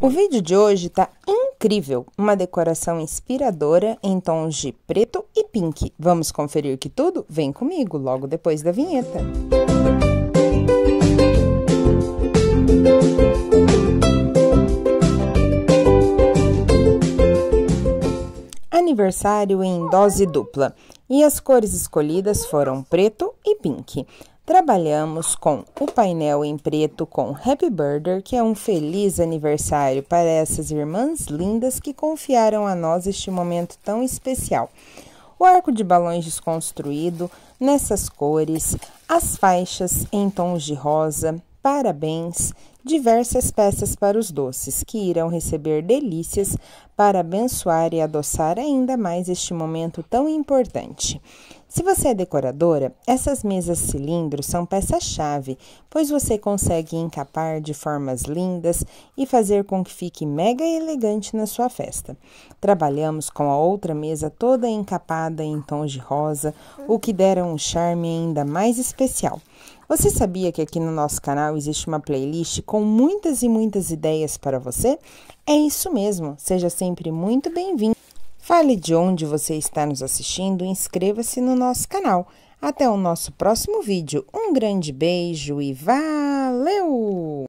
O vídeo de hoje tá incrível, uma decoração inspiradora em tons de preto e pink. Vamos conferir que tudo? Vem comigo logo depois da vinheta. Aniversário em dose dupla e as cores escolhidas foram preto e pink. Trabalhamos com o painel em preto com Happy Birthday, que é um feliz aniversário para essas irmãs lindas que confiaram a nós este momento tão especial. O arco de balões desconstruído nessas cores, as faixas em tons de rosa, parabéns, diversas peças para os doces, que irão receber delícias para abençoar e adoçar ainda mais este momento tão importante. Se você é decoradora, essas mesas cilindros são peça-chave, pois você consegue encapar de formas lindas e fazer com que fique mega elegante na sua festa. Trabalhamos com a outra mesa toda encapada em tons de rosa, o que dera um charme ainda mais especial. Você sabia que aqui no nosso canal existe uma playlist com muitas e muitas ideias para você? É isso mesmo, seja sempre muito bem-vindo. Fale de onde você está nos assistindo e inscreva-se no nosso canal. Até o nosso próximo vídeo. Um grande beijo e valeu!